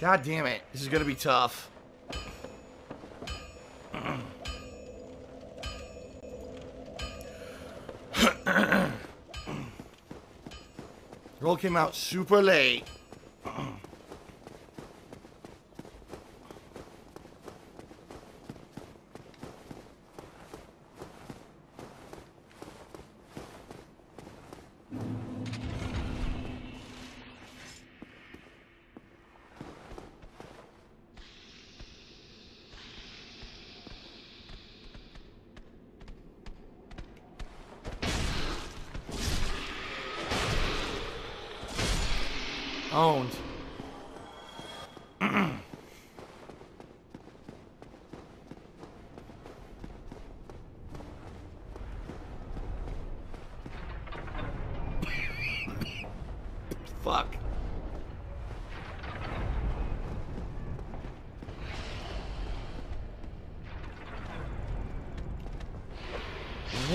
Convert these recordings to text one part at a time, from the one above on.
God damn it. This is gonna be tough. Roll came out super late.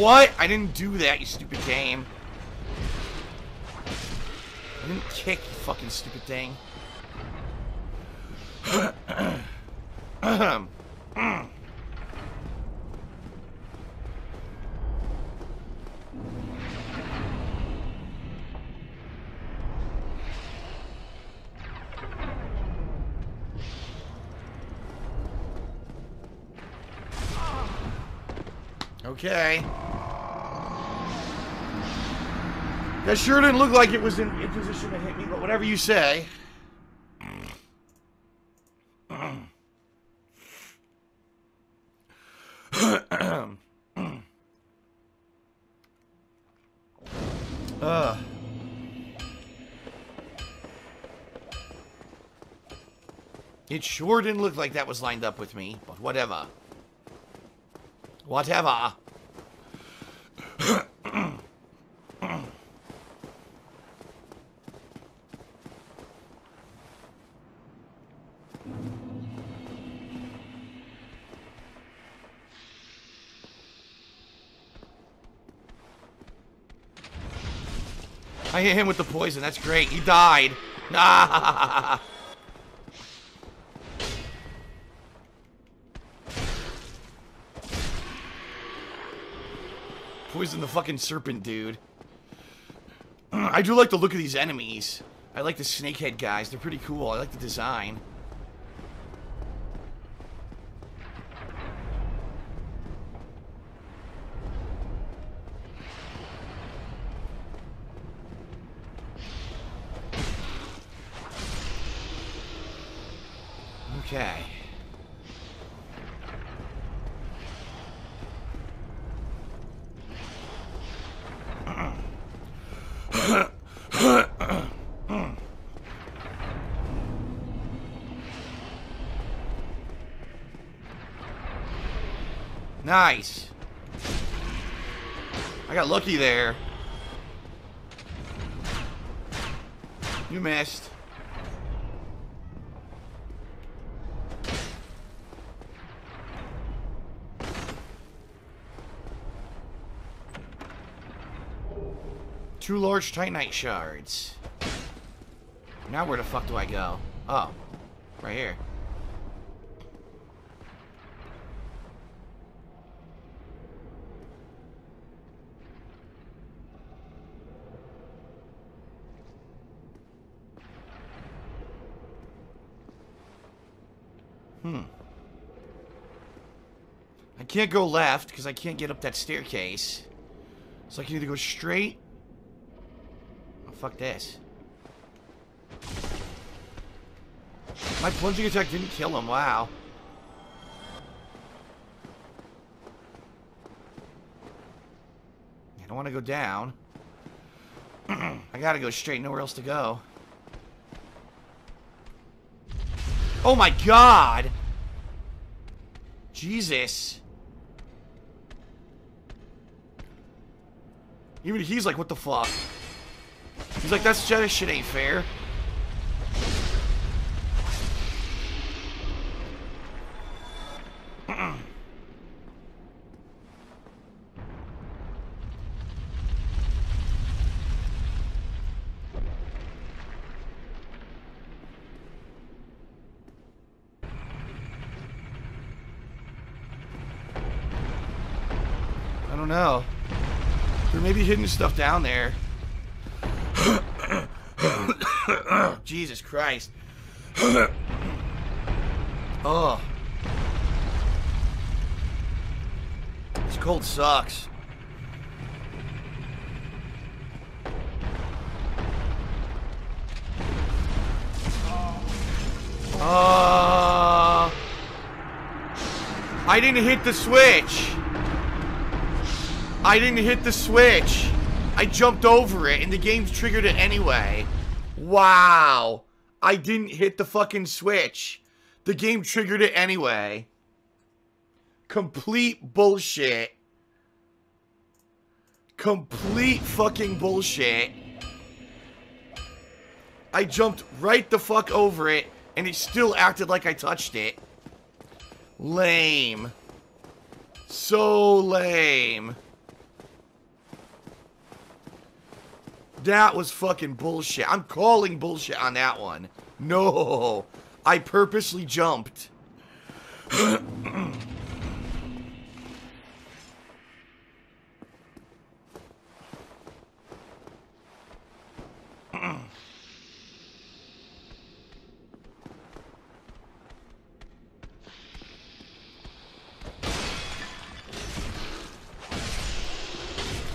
What? I didn't do that, you stupid game. I didn't kick, you fucking stupid thing. Okay. That sure didn't look like it was in, in position to hit me, but whatever you say. uh. It sure didn't look like that was lined up with me, but whatever. Whatever. I hit him with the poison. That's great. He died. Ah. Poison the fucking serpent, dude. I do like the look of these enemies. I like the snakehead guys. They're pretty cool. I like the design. Okay. Nice. I got lucky there. You missed. Two large Titanite shards. Now where the fuck do I go? Oh, right here. Hmm. I can't go left because I can't get up that staircase. So I can either go straight. Oh, fuck this. My plunging attack didn't kill him. Wow. I don't want to go down. I gotta go straight. Nowhere else to go. Oh my god! Jesus. Even he's like, what the fuck? He's like, that's Jedi shit ain't fair. I don't know. There may be hidden stuff down there. Jesus Christ. oh. This cold sucks. Uh, I didn't hit the switch. I didn't hit the switch. I jumped over it and the game triggered it anyway. Wow. I didn't hit the fucking switch. The game triggered it anyway. Complete bullshit. Complete fucking bullshit. I jumped right the fuck over it, and it still acted like I touched it. Lame. So lame. That was fucking bullshit. I'm calling bullshit on that one. No. I purposely jumped.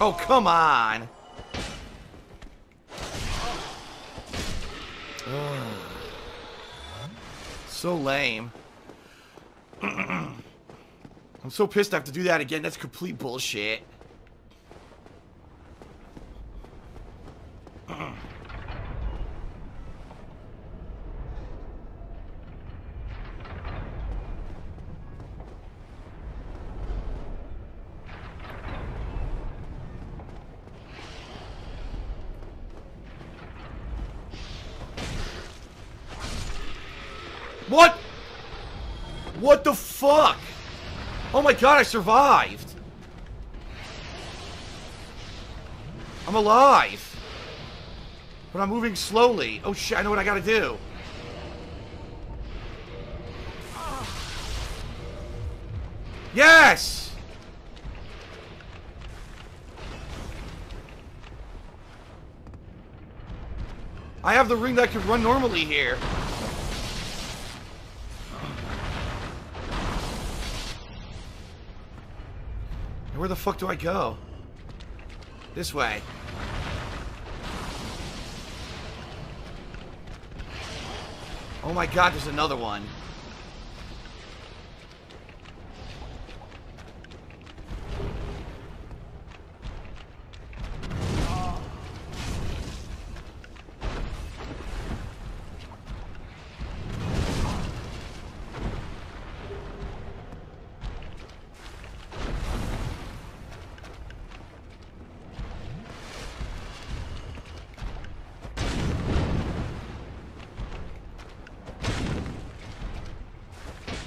oh, come on. So lame. I'm so pissed I have to do that again. That's complete bullshit. What? What the fuck? Oh my god, I survived. I'm alive. But I'm moving slowly. Oh shit, I know what I gotta do. Yes! I have the ring that could run normally here. Where the fuck do I go? This way. Oh my god, there's another one.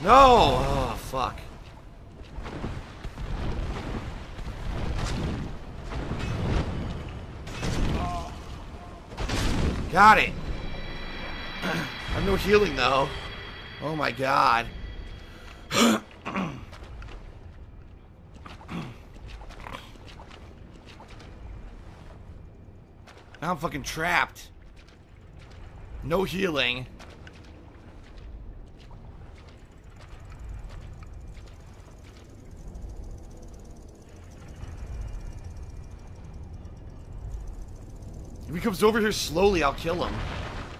No! Oh, fuck. Got it. I'm no healing, though. Oh, my God. now I'm fucking trapped. No healing. Comes over here slowly, I'll kill him.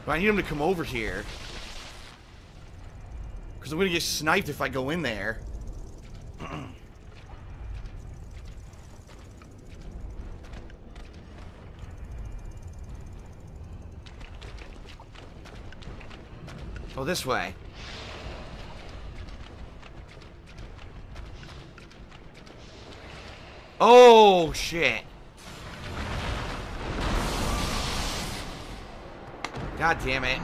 But I need him to come over here. Because I'm going to get sniped if I go in there. oh, this way. Oh, shit. God damn it.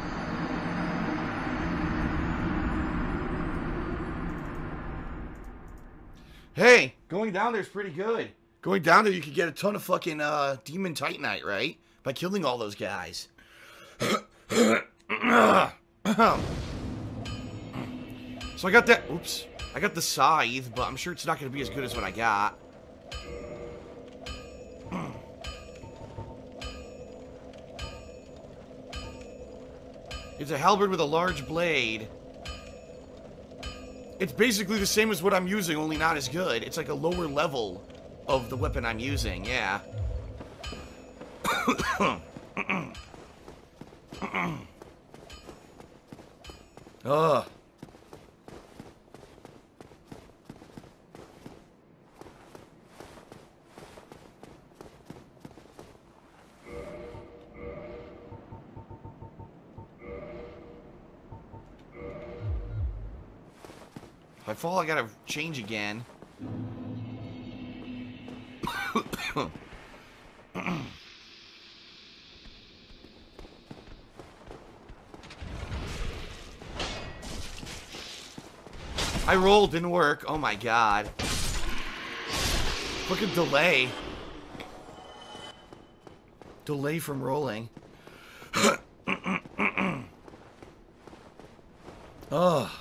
Hey, going down there's pretty good. Going down there, you could get a ton of fucking uh, Demon Titanite, right? By killing all those guys. so I got that. Oops. I got the scythe, but I'm sure it's not going to be as good as what I got. It's a halberd with a large blade. It's basically the same as what I'm using, only not as good. It's like a lower level of the weapon I'm using, yeah. Ugh. If I fall, I gotta change again. I rolled, didn't work. Oh my god. Fucking delay. Delay from rolling. Ugh.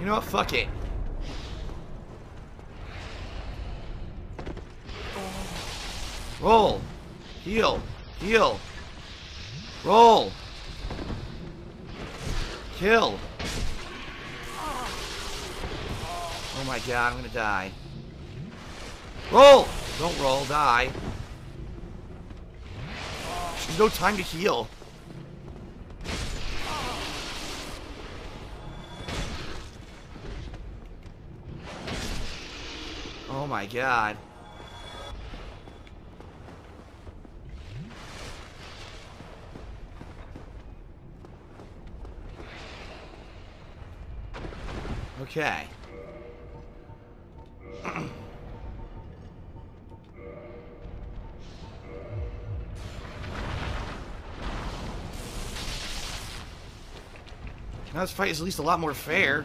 You know what? Fuck it. Roll. Heal. Heal. Roll. Kill. Oh my god, I'm gonna die. Roll! Don't roll, die. There's no time to heal. God. Okay. Now this fight is at least a lot more fair.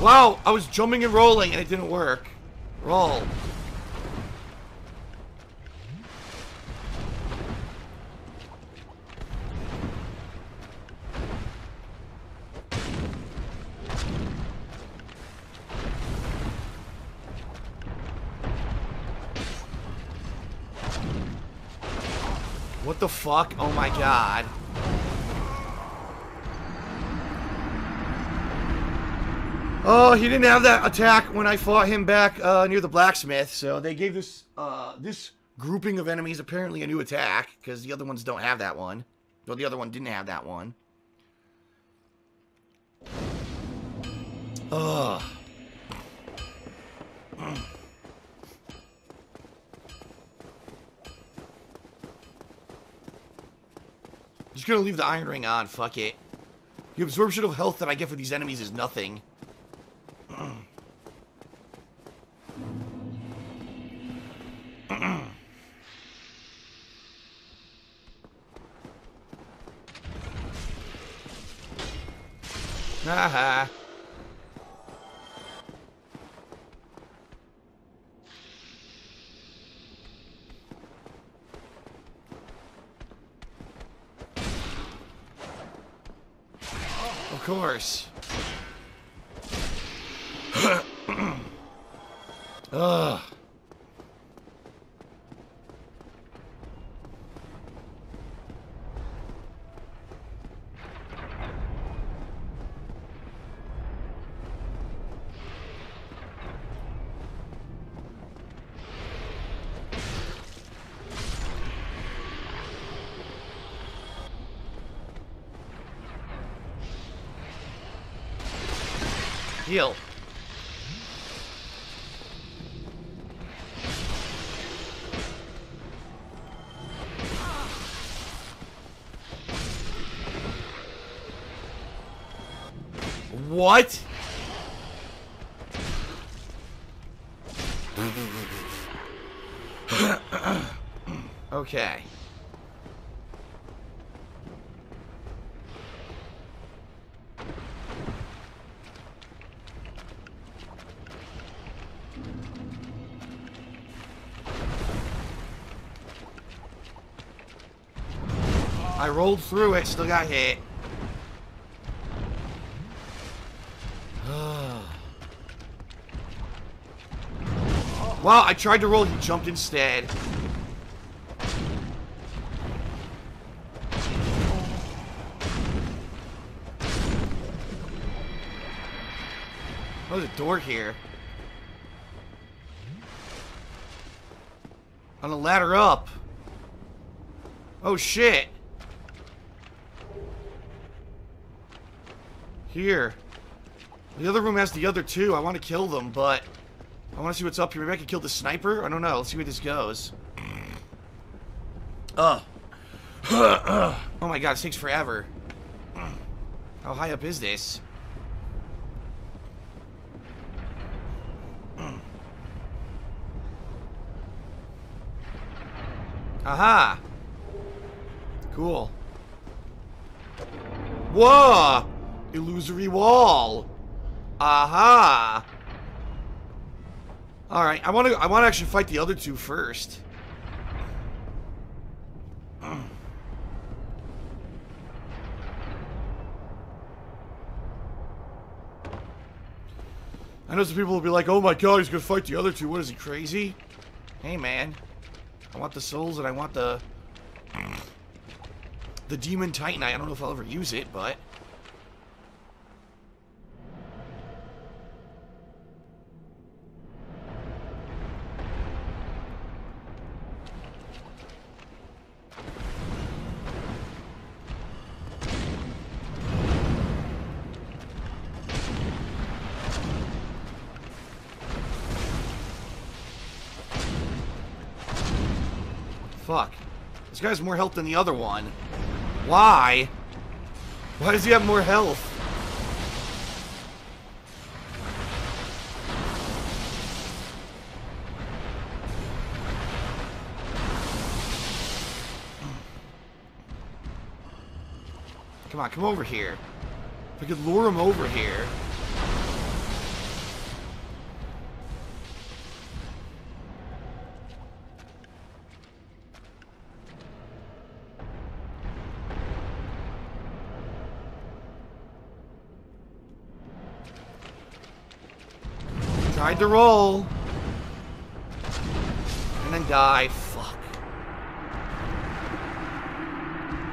Wow, I was jumping and rolling and it didn't work. Roll. What the fuck? Oh my god. Oh, he didn't have that attack when I fought him back uh, near the blacksmith, so they gave this uh, this grouping of enemies apparently a new attack, because the other ones don't have that one. Well, the other one didn't have that one. Ugh. Just gonna leave the iron ring on, fuck it. The absorption of health that I get for these enemies is nothing. Haha. Of course. Ugh. Heal. Okay. I rolled through it, still got hit. wow, I tried to roll, he jumped instead. Door here. On a ladder up. Oh, shit. Here. The other room has the other two. I want to kill them, but... I want to see what's up here. Maybe I can kill the sniper? I don't know. Let's see where this goes. Ugh. oh my god, this takes forever. How high up is this? Aha! Cool. Whoa! Illusory wall. Aha! Alright, I wanna I wanna actually fight the other two first. I know some people will be like, oh my god, he's gonna fight the other two. What is he, crazy? Hey, man. I want the souls and I want the... The Demon Titanite. I don't know if I'll ever use it, but... This guy has more health than the other one. Why? Why does he have more health? Come on, come over here. If I could lure him over here. Tried to roll. And then die. Fuck.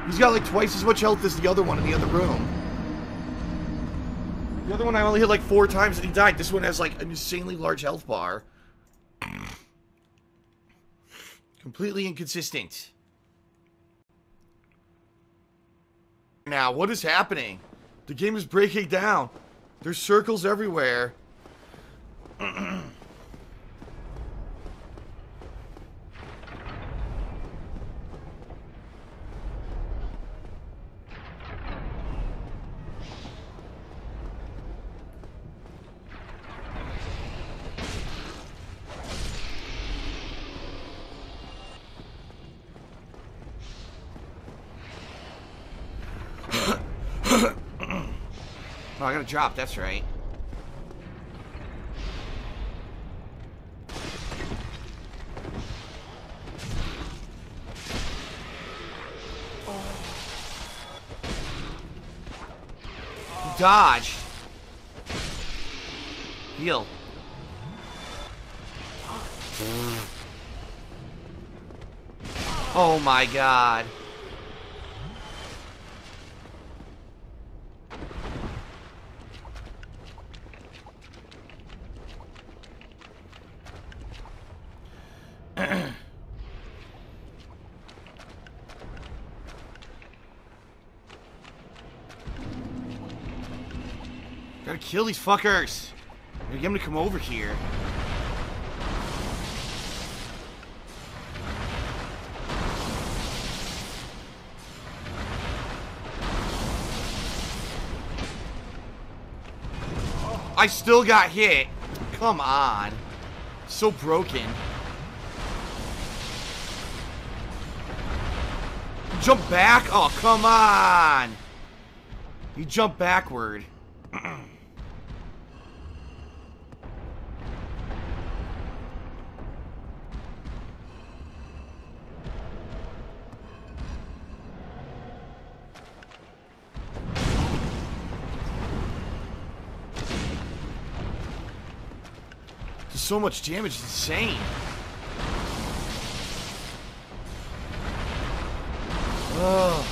He's got like twice as much health as the other one in the other room. The other one I only hit like four times and he died. This one has like an insanely large health bar. Completely inconsistent. Now, what is happening? The game is breaking down. There's circles everywhere. Oh, I gotta drop, that's right. Dodge. Heal. Oh my god. Kill these fuckers. Get them to come over here. I still got hit. Come on. So broken. Jump back? Oh, come on! You jump backward. So much damage, it's insane. Oh.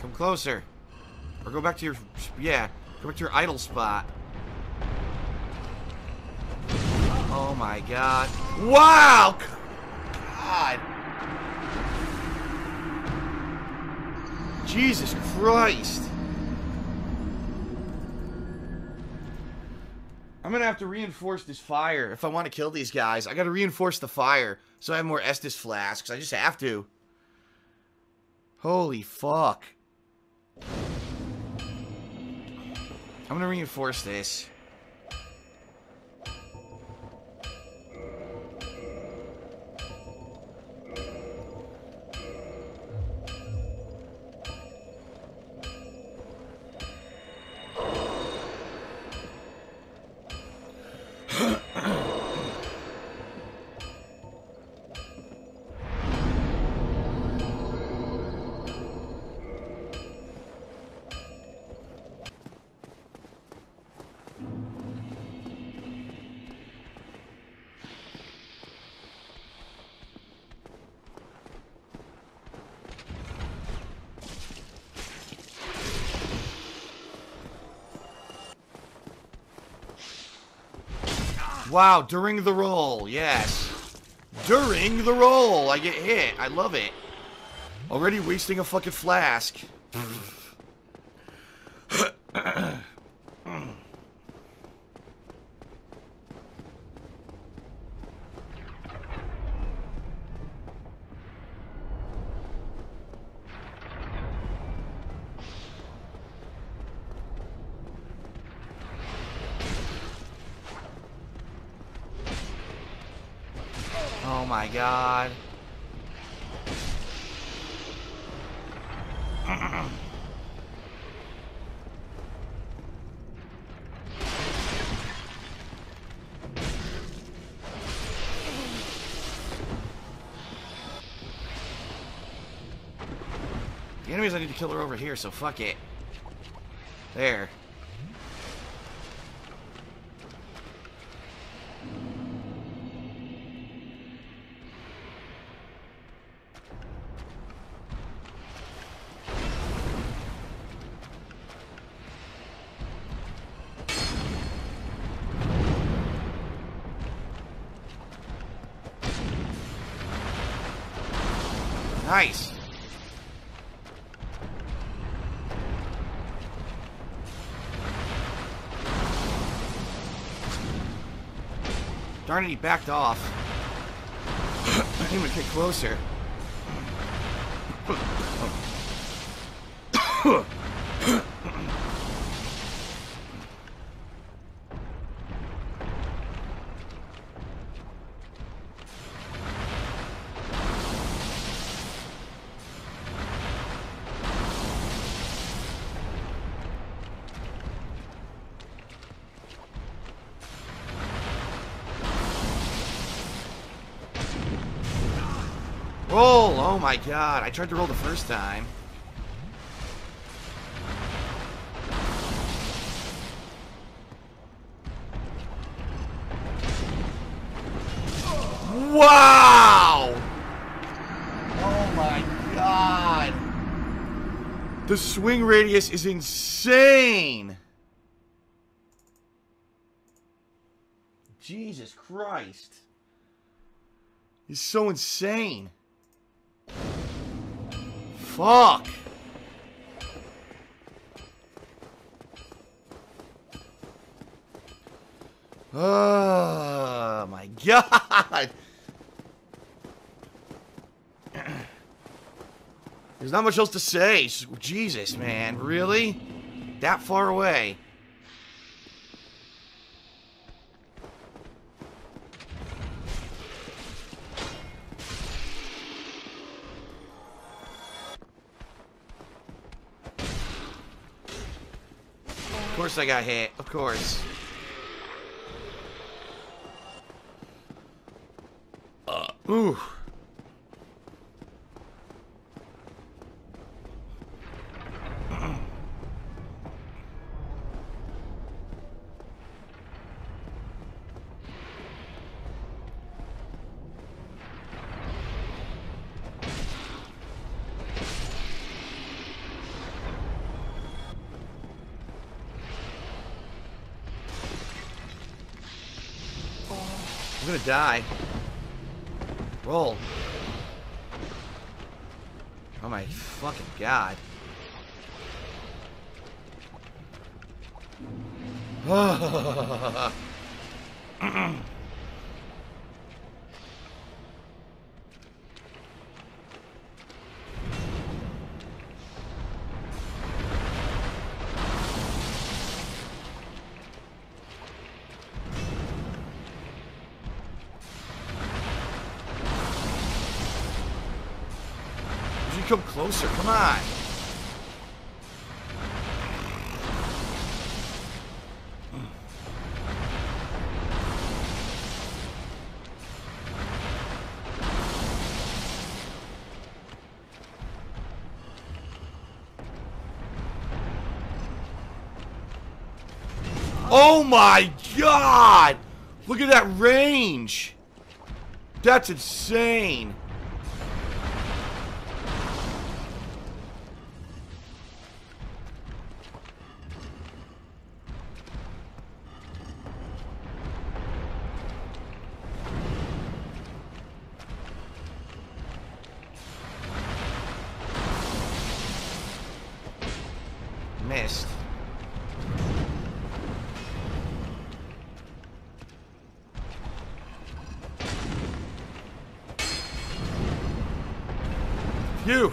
Come closer. Or go back to your... Yeah, go back to your idle spot. Oh my god. Wow! God. Jesus Christ. I'm gonna have to reinforce this fire if I want to kill these guys. I gotta reinforce the fire so I have more Estus flasks. I just have to. Holy fuck. I'm gonna reinforce this. Wow, during the roll, yes. During the roll, I get hit. I love it. Already wasting a fucking flask. God. The enemies I need to kill are over here, so fuck it. There. Darn he backed off. I didn't even get closer. Oh my god, I tried to roll the first time. Wow! Oh my god. The swing radius is insane. Jesus Christ. He's so insane. Fuck! Oh my god! There's not much else to say. Jesus, man. Really? That far away? Of course I got hit. Of course. Uh, ooh. I'm gonna die. Roll. Oh my fucking god. You god! Look at that range! That's insane! Phew.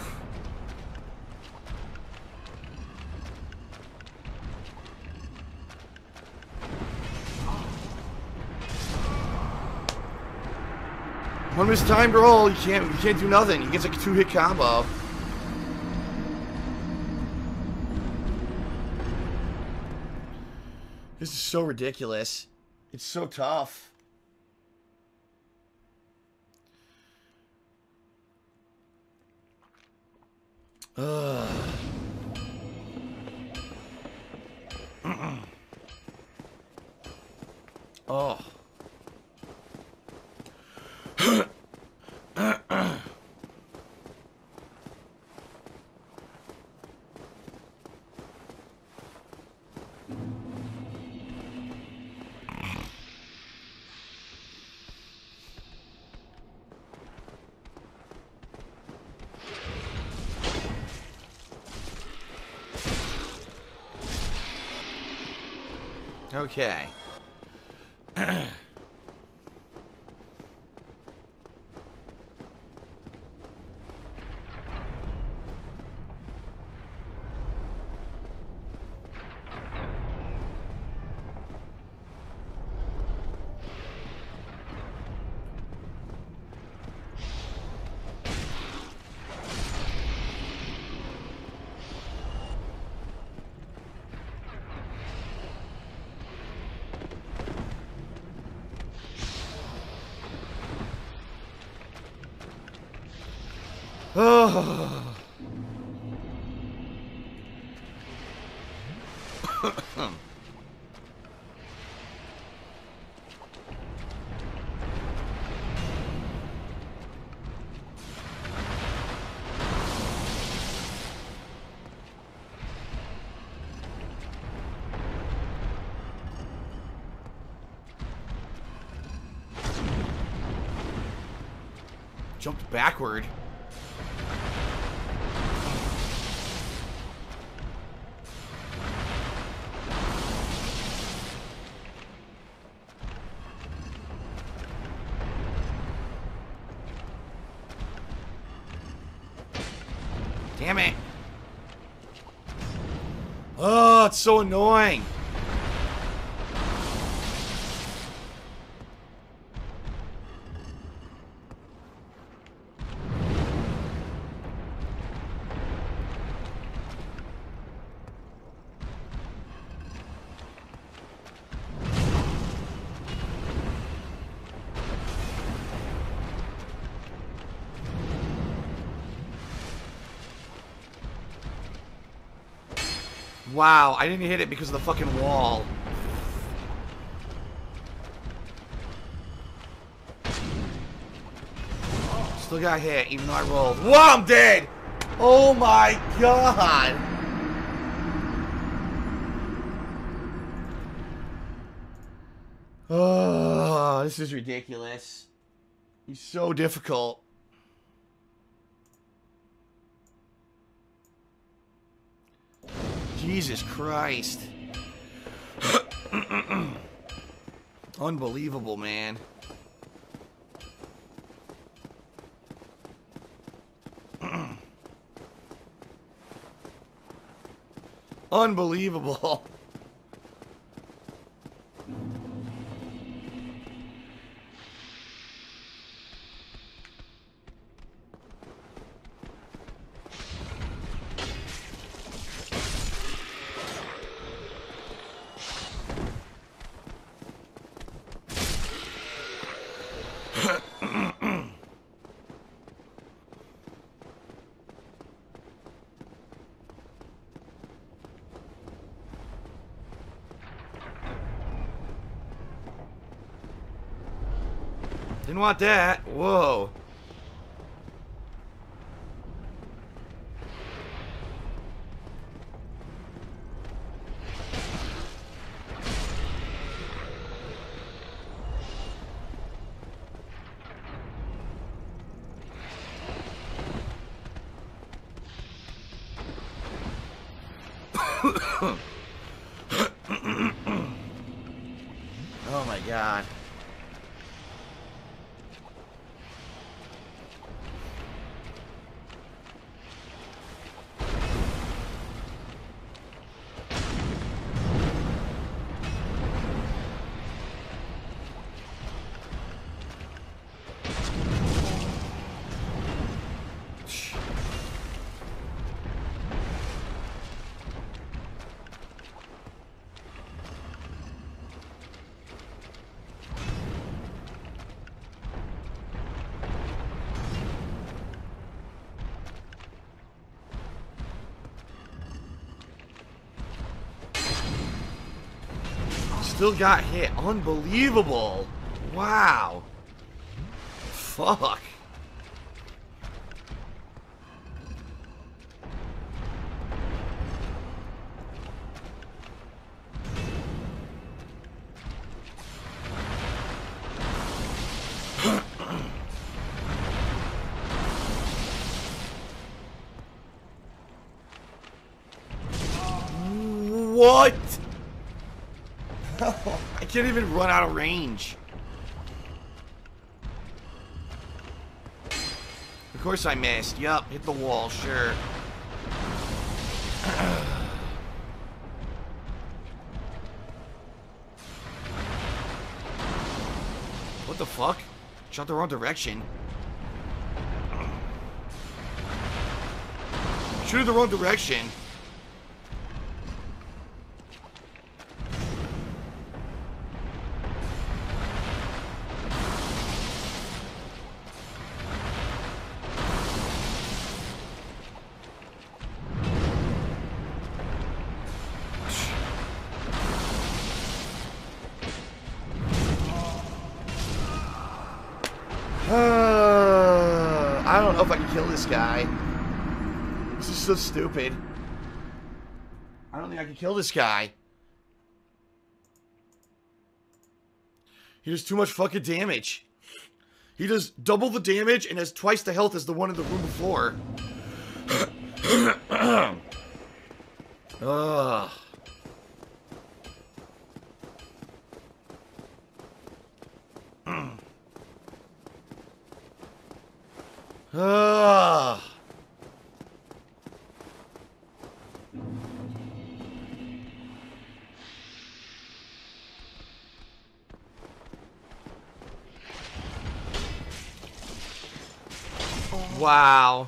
When it's time roll, you can't you can't do nothing. He gets a two hit combo. This is so ridiculous. It's so tough. Ugh. oh. Okay. Oh. Jumped backward. So annoying. Wow, I didn't hit it because of the fucking wall. Still got hit, even though I rolled. Whoa, I'm dead! Oh my god! Oh, this is ridiculous. He's so difficult. Jesus Christ. Unbelievable, man. Unbelievable. Didn't want that. Whoa. oh my god. Still got hit. Unbelievable. Wow. Fuck. Out of range. Of course I missed. Yup, hit the wall, sure. what the fuck? Shot the wrong direction. Shoot the wrong direction. This guy. This is so stupid. I don't think I can kill this guy. He does too much fucking damage. He does double the damage and has twice the health as the one in the room before. Ugh. Ugh. Wow.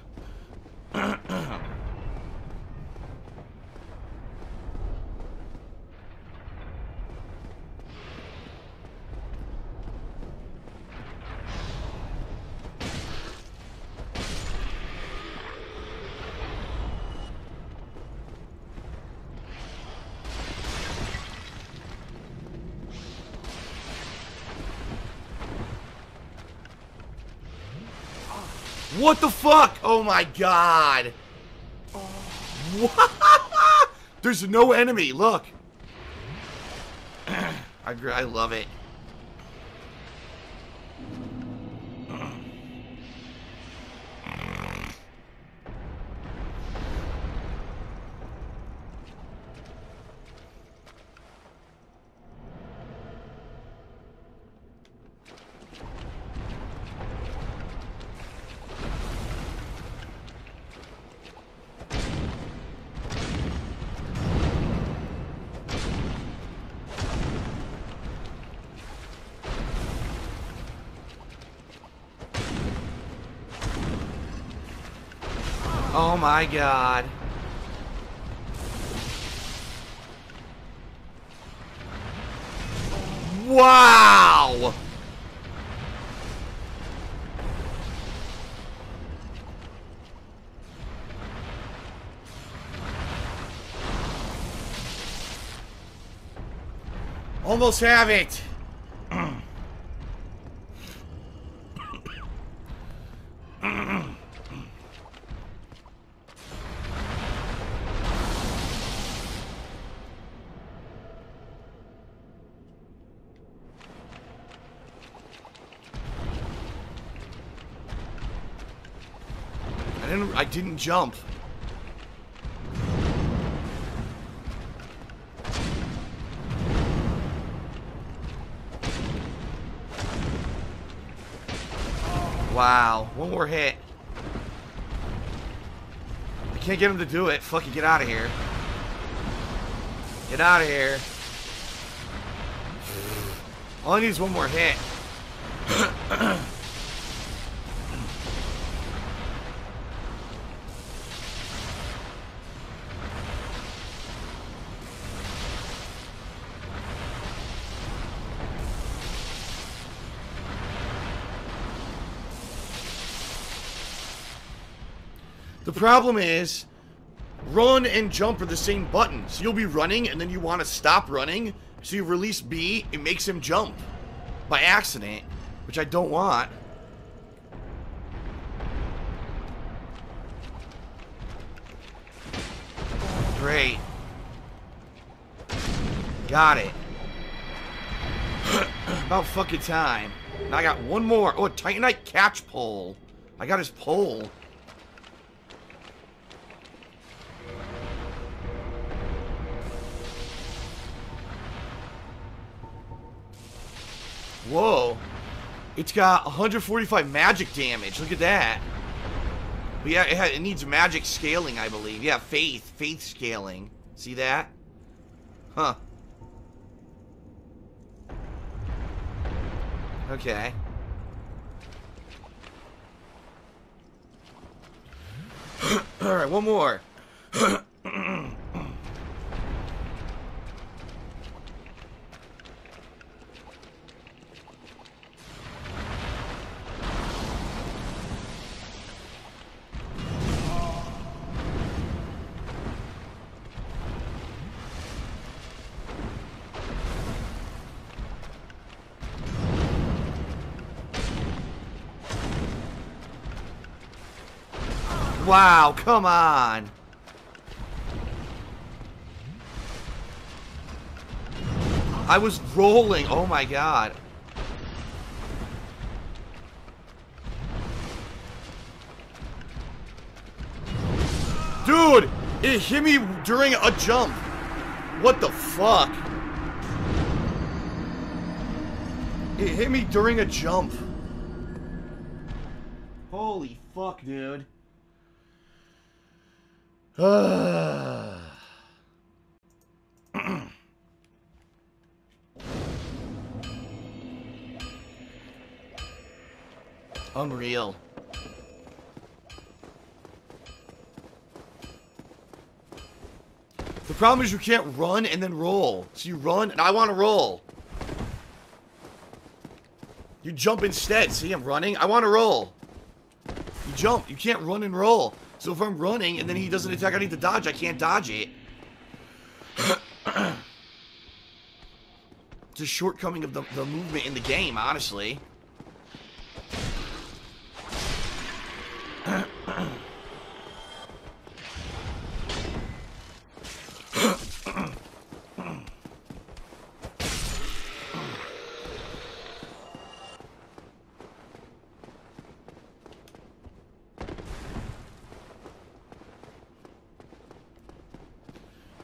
What the fuck? Oh my god. There's no enemy. Look. I, I love it. My god. Wow! Almost have it. I didn't jump. Wow, one more hit. I can't get him to do it. Fucking get out of here. Get out of here. All I need is one more hit. The problem is, run and jump are the same button. So you'll be running and then you want to stop running. So you release B, it makes him jump by accident, which I don't want. Great. Got it. About fucking time. Now I got one more. Oh, Titanite catch pole. I got his pole. Whoa. It's got 145 magic damage. Look at that. But yeah, it, it needs magic scaling, I believe. Yeah, faith. Faith scaling. See that? Huh. Okay. Alright, one more. Wow, come on. I was rolling. Oh my god. Dude, it hit me during a jump. What the fuck? It hit me during a jump. Holy fuck, dude. Uh. Unreal. The problem is you can't run and then roll. So you run, and I want to roll. You jump instead. See, I'm running. I want to roll. You jump. You can't run and roll. So if I'm running and then he doesn't attack, I need to dodge. I can't dodge it. it's a shortcoming of the, the movement in the game, honestly.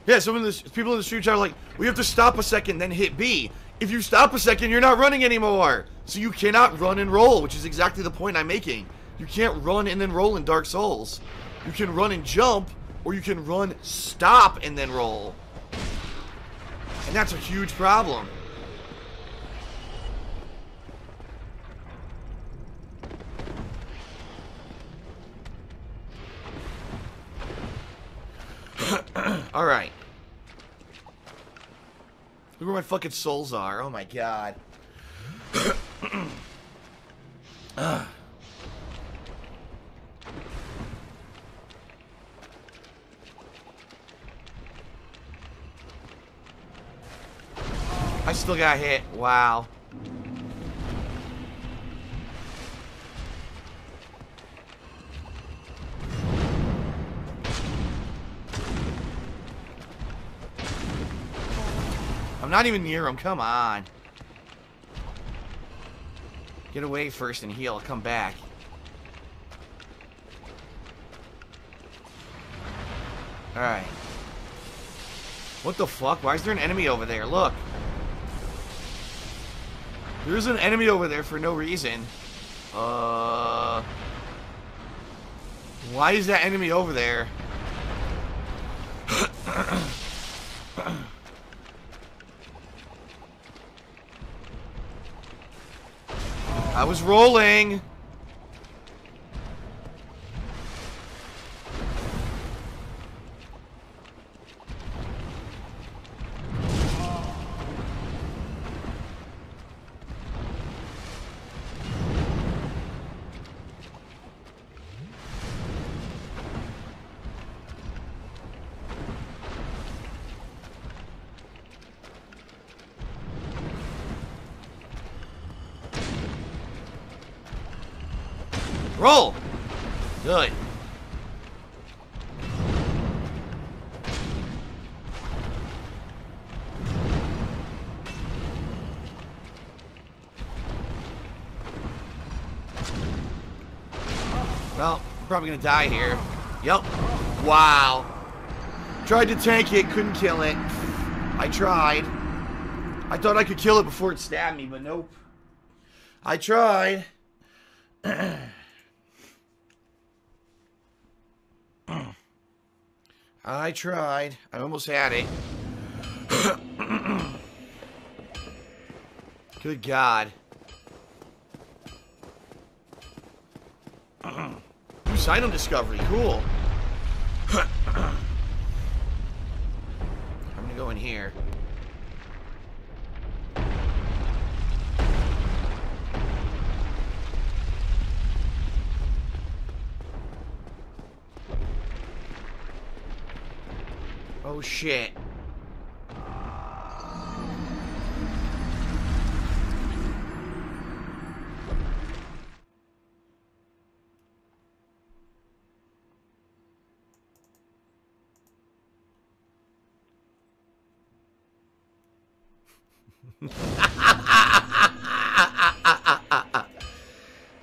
Yeah, some of the people in the streets are like, we have to stop a second, then hit B. If you stop a second, you're not running anymore. So you cannot run and roll, which is exactly the point I'm making. You can't run and then roll in Dark Souls. You can run and jump, or you can run, stop, and then roll. And that's a huge problem. Alright. Look where my fucking souls are. Oh my god. I still got hit. Wow. Not even near him. Come on. Get away first and heal. Come back. Alright. What the fuck? Why is there an enemy over there? Look. There's an enemy over there for no reason. Uh... Why is that enemy over there? Was rolling. Well, I'm probably gonna die here. Yep. Wow. Tried to tank it, couldn't kill it. I tried. I thought I could kill it before it stabbed me, but nope. I tried. I tried. I almost had it. Good God. Sinum discovery. Cool. I'm gonna go in here. Oh shit.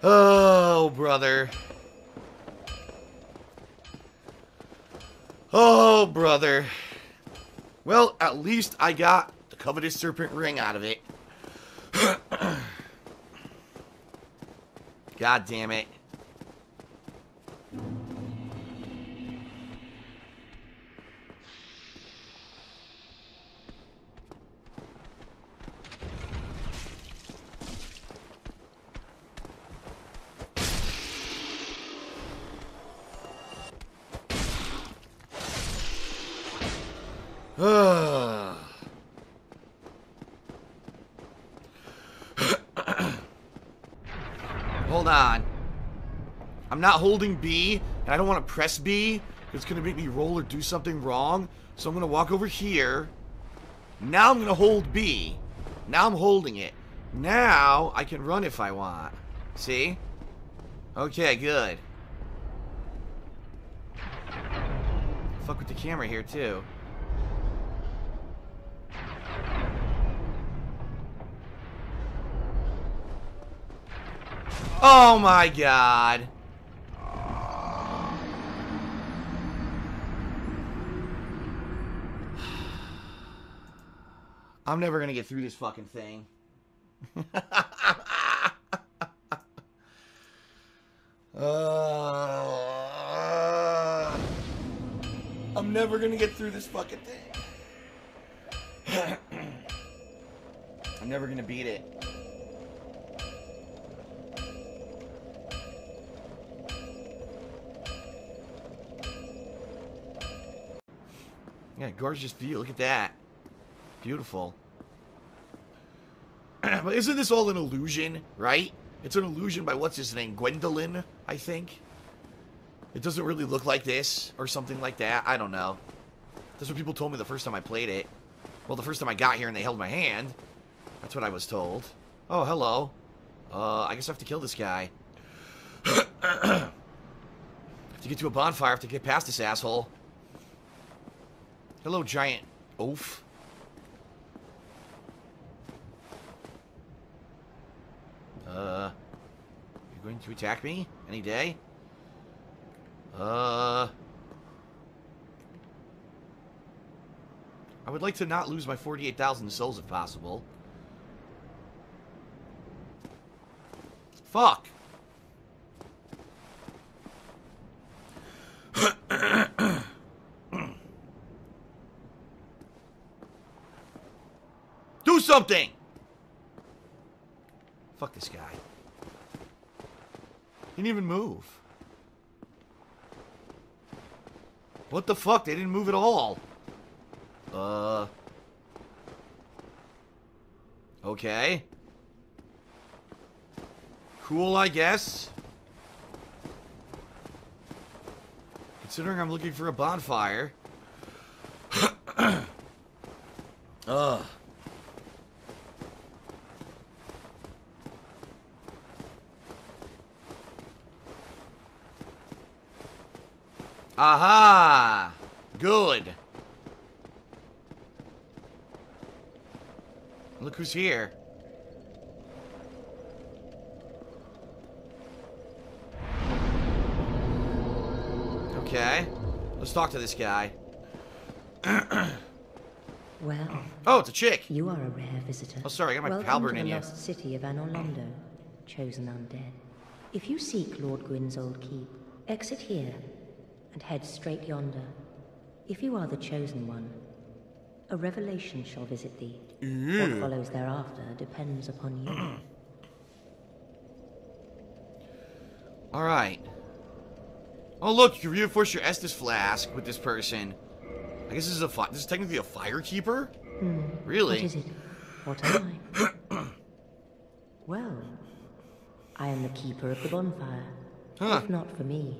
oh, brother. Oh, brother. Well, at least I got the Covetous Serpent Ring out of it. God damn it. I'm not holding B, and I don't want to press B. It's going to make me roll or do something wrong. So I'm going to walk over here. Now I'm going to hold B. Now I'm holding it. Now I can run if I want. See? Okay, good. Fuck with the camera here, too. Oh my god. I'm never gonna get through this fucking thing. uh, I'm never gonna get through this fucking thing. I'm never gonna beat it. Yeah, gorgeous view. Look at that. Beautiful. but isn't this all an illusion, right? It's an illusion by what's his name? Gwyndolin, I think. It doesn't really look like this or something like that. I don't know. That's what people told me the first time I played it. Well, the first time I got here and they held my hand. That's what I was told. Oh, hello. Uh, I guess I have to kill this guy. to get to a bonfire. I have to get past this asshole. Hello, giant oaf. Uh, you're going to attack me any day? Uh, I would like to not lose my 48,000 souls if possible. Fuck. Do something! Fuck this guy. He didn't even move. What the fuck? They didn't move at all. Uh. Okay. Cool, I guess. Considering I'm looking for a bonfire. Ugh. Aha! Good. Look who's here. Okay. Let's talk to this guy. well. Oh, it's a chick. You are a rare visitor. Oh, sorry, I got my Welcome to in the lost city of Anor Londo, chosen undead. If you seek Lord Gwyn's old keep, exit here and head straight yonder. If you are the chosen one, a revelation shall visit thee. What mm. follows thereafter depends upon you. All right. Oh, look, you can reinforce your Estus flask with this person. I guess this is a fi this is technically a fire keeper. Hmm. Really? What is it? What am I? well, I am the keeper of the bonfire. Huh. If not for me,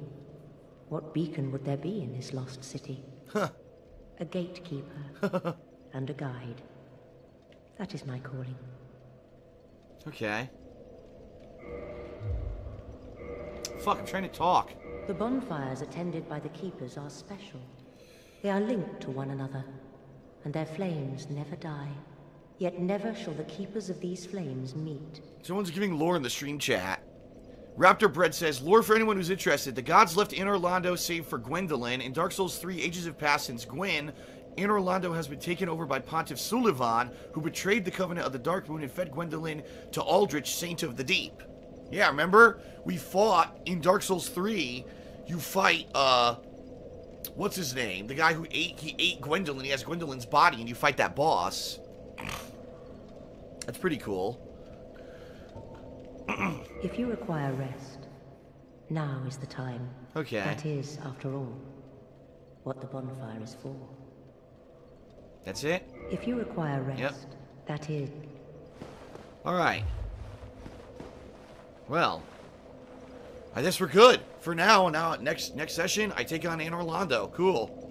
what beacon would there be in this lost city? Huh. A gatekeeper and a guide. That is my calling. Okay. Fuck, I'm trying to talk. The bonfires attended by the keepers are special. They are linked to one another, and their flames never die. Yet never shall the keepers of these flames meet. Someone's giving lore in the stream chat. Raptor Bread says, Lore for anyone who's interested. The gods left in Anor Londo save for Gwyndolin. In Dark Souls 3, ages have passed since Gwen. In Anor Londo has been taken over by Pontiff Sulyvahn, who betrayed the Covenant of the Dark Moon and fed Gwyndolin to Aldrich, Saint of the Deep. Yeah, remember? We fought in Dark Souls 3. You fight, uh... What's his name? The guy who ate, he ate Gwyndolin. He has Gwyndolin's body, and you fight that boss. That's pretty cool. If you require rest, now is the time. Okay. That is, after all, what the bonfire is for. That's it? If you require rest, Yep. that is. Alright. Well, I guess we're good for now. And now, next next session, I take on Anor Londo. Cool.